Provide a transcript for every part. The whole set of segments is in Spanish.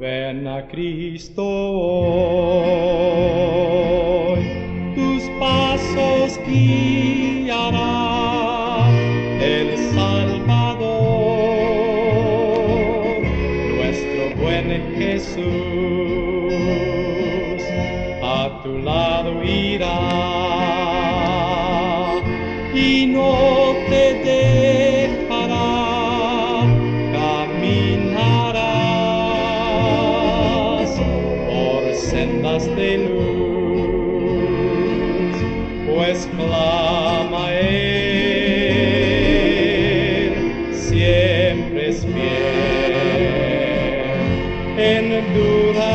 Ven a Cristo hoy, tus pasos guiará el Salvador, nuestro buen Jesús, a tu lado irá sendas de luz, pues clama él, siempre es fiel, en dura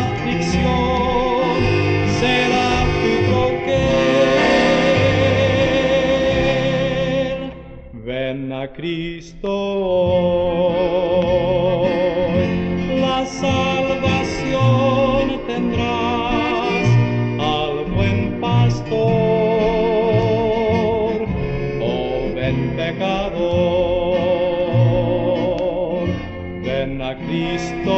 aflicción será tu troquel. Ven a Cristo Ven pecador, ven a Cristo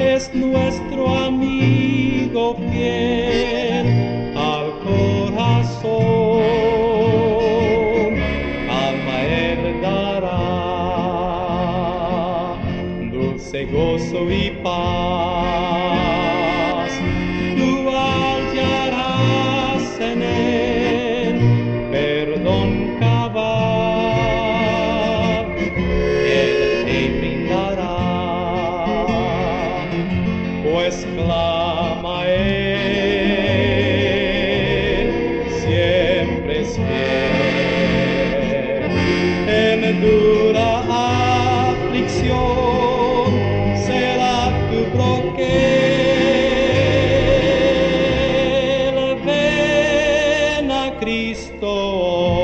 es nuestro amigo fiel al corazón, alma él dará, dulce gozo y paz, te brindará pues clama él, siempre es fiel. En dura aflicción será tu broquel. Ven a Cristo